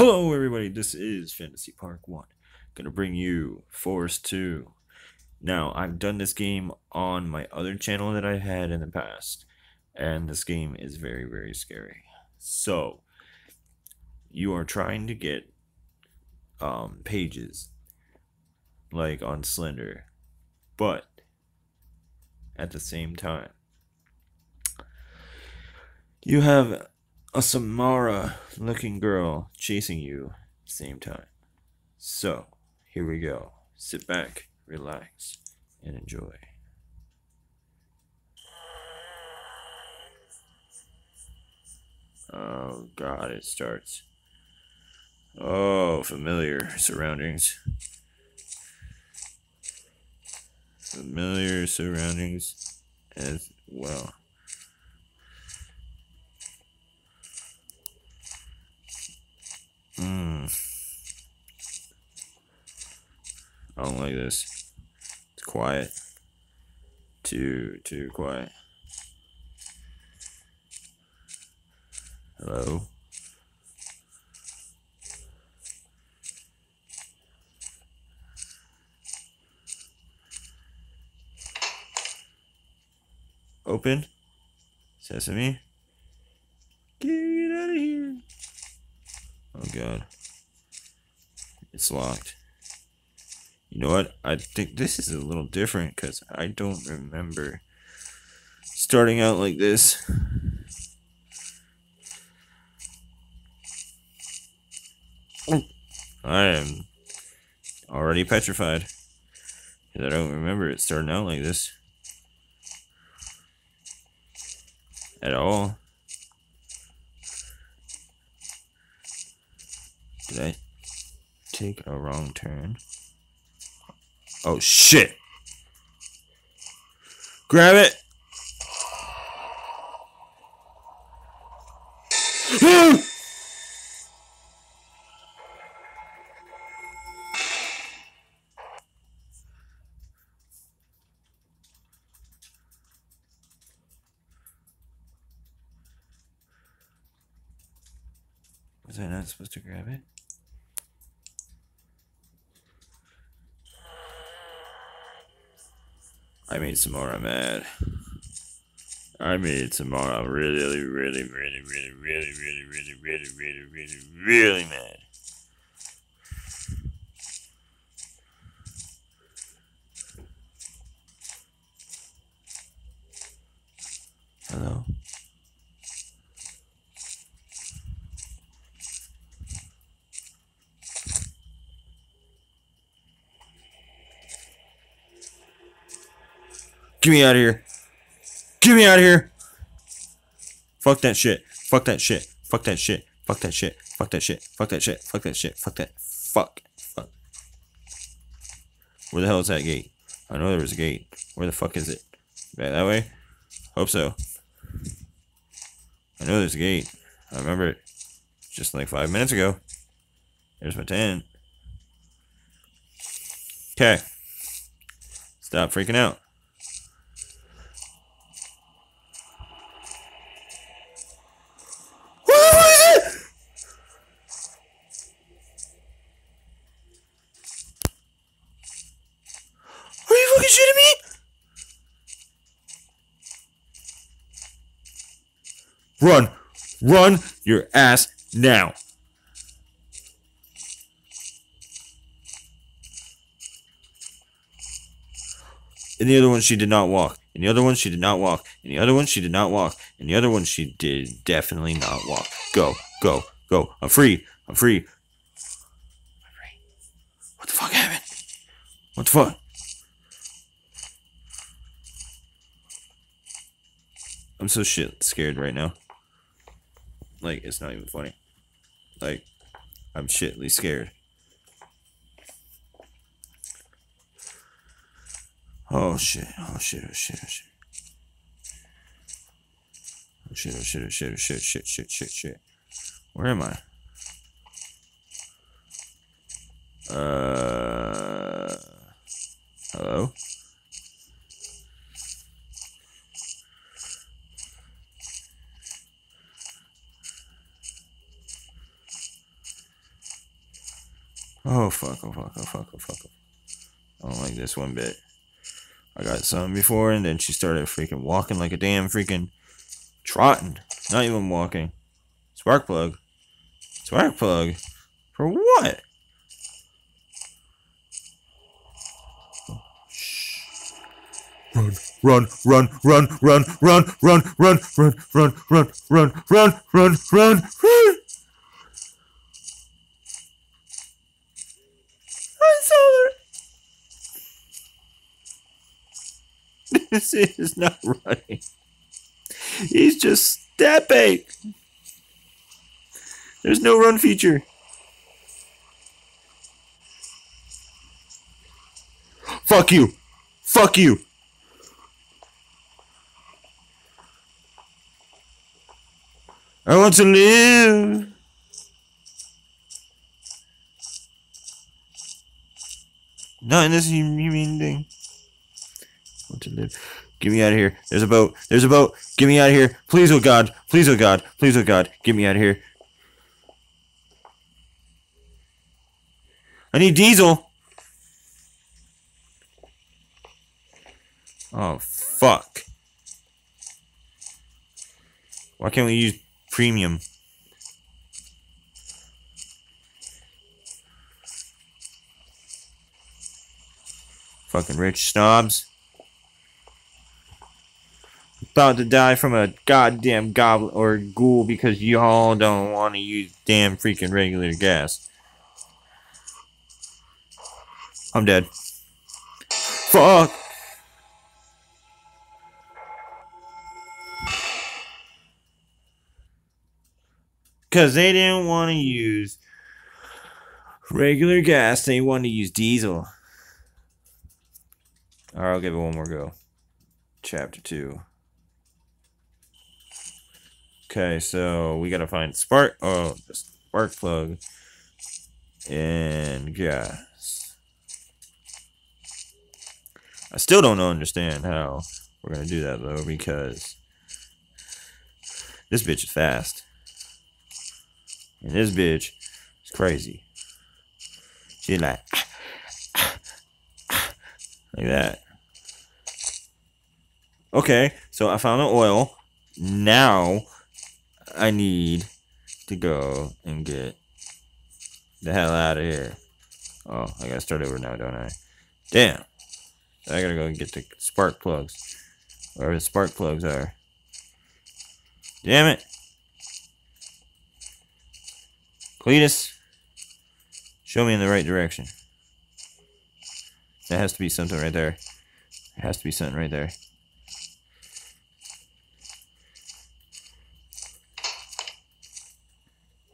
Hello, everybody. This is Fantasy Park 1. Gonna bring you Forest 2. Now, I've done this game on my other channel that I've had in the past, and this game is very, very scary. So, you are trying to get um, pages, like on Slender, but at the same time, you have a Samara looking girl chasing you same time. So, here we go. Sit back, relax, and enjoy. Oh god, it starts. Oh, familiar surroundings. Familiar surroundings as well. Hmm. I don't like this. It's quiet. Too, too quiet. Hello? Open? Sesame? Get out of here! Oh god. It's locked. You know what? I think this is a little different because I don't remember starting out like this. I am already petrified. Because I don't remember it starting out like this. At all. I take a wrong turn? Oh shit! Grab it! Was I not supposed to grab it? I made Samara mad. I made Samara really, really, really, really, really, really, really, really, really, really, really mad. Get me out of here. Get me out of here. Fuck that shit. Fuck that shit. Fuck that shit. Fuck that shit. Fuck that shit. Fuck that shit. Fuck that shit. Fuck that. Fuck. Fuck. Where the hell is that gate? I know there was a gate. Where the fuck is it? Back that way? Hope so. I know there's a gate. I remember it just like five minutes ago. There's my tent. Okay. Stop freaking out. Shitting me? Run! Run your ass now! And the other one, she did not walk. And the other one, she did not walk. And the other one, she did not walk. And the other one, she did definitely not walk. Go, go, go. I'm free. I'm free. I'm free. What the fuck happened? What the fuck? I'm so shit scared right now. Like, it's not even funny. Like, I'm shitly scared. Oh shit, oh shit, oh shit, oh shit. Oh shit, oh shit, oh shit, oh shit, shit, shit, shit, shit. Where am I? Uh. Hello? Oh fuck, oh fuck, oh fuck, oh fuck. I don't like this one bit. I got some before and then she started freaking walking like a damn freaking trotting. Not even walking. Spark plug. Spark plug? For what? Run, run, run, run, run, run, run, run, run, run, run, run, run, run, run, run. This is not running. He's just stepping. There's no run feature. Fuck you. Fuck you. I want to live. Not in this you mean thing. To live. Get me out of here. There's a boat. There's a boat. Get me out of here. Please, oh God. Please, oh God. Please, oh God. Get me out of here. I need diesel. Oh, fuck. Why can't we use premium? Fucking rich snobs. About to die from a goddamn goblin or ghoul because y'all don't want to use damn freaking regular gas. I'm dead. Fuck! Because they didn't want to use regular gas, they wanted to use diesel. Alright, I'll give it one more go. Chapter 2. Okay, so we gotta find spark. Oh, spark plug and gas. I still don't understand how we're gonna do that though, because this bitch is fast, and this bitch is crazy. She's like ah, ah, ah, like that. Okay, so I found the oil. Now I need to go and get the hell out of here. Oh, I gotta start over now, don't I? Damn. I gotta go and get the spark plugs. Wherever the spark plugs are. Damn it. Cletus. Show me in the right direction. That has to be something right there. There has to be something right there.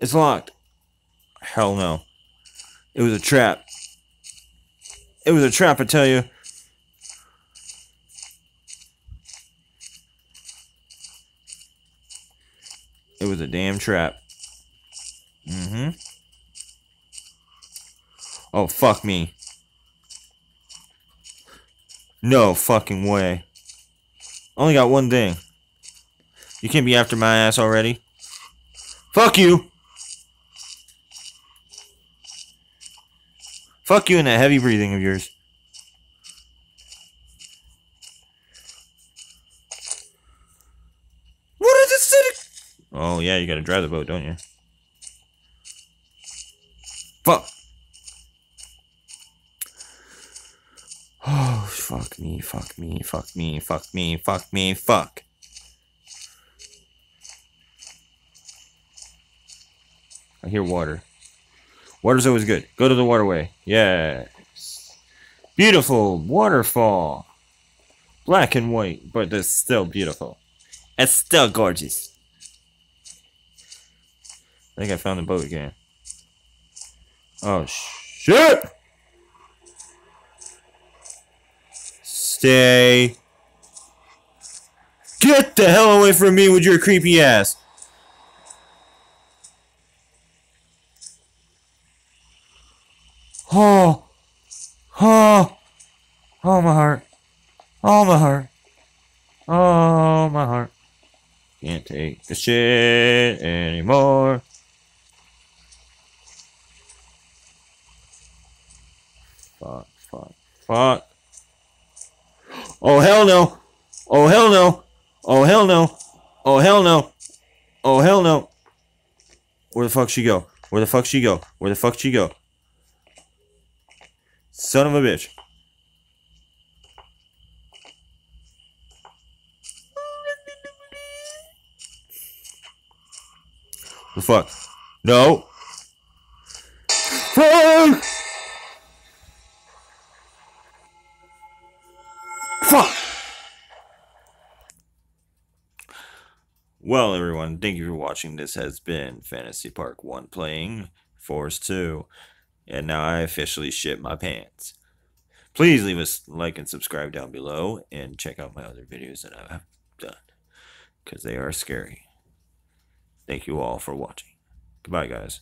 It's locked. Hell no. It was a trap. It was a trap, I tell you. It was a damn trap. Mm-hmm. Oh, fuck me. No fucking way. Only got one thing. You can't be after my ass already. Fuck you! Fuck you and that heavy breathing of yours. What is it sitting? Oh, yeah, you gotta drive the boat, don't you? Fuck. Oh, fuck me, fuck me, fuck me, fuck me, fuck me, fuck. I hear water. Water's always good. Go to the waterway. Yes. Beautiful waterfall. Black and white, but it's still beautiful. It's still gorgeous. I think I found the boat again. Oh, shit! Stay. Get the hell away from me with your creepy ass. Oh, oh, oh my heart, oh my heart, oh my heart. Can't take the shit anymore. fuck, fuck, fuck. Oh, hell no. Oh, hell no. Oh, hell no. Oh, hell no. Oh, hell no. Where the fuck she go? Where the fuck she go? Where the fuck she go? Son of a bitch. The fuck? No. Fuck! Fuck! Well, everyone, thank you for watching. This has been Fantasy Park 1 playing Forest 2. And now I officially shit my pants. Please leave us like and subscribe down below and check out my other videos that I have done. Because they are scary. Thank you all for watching. Goodbye, guys.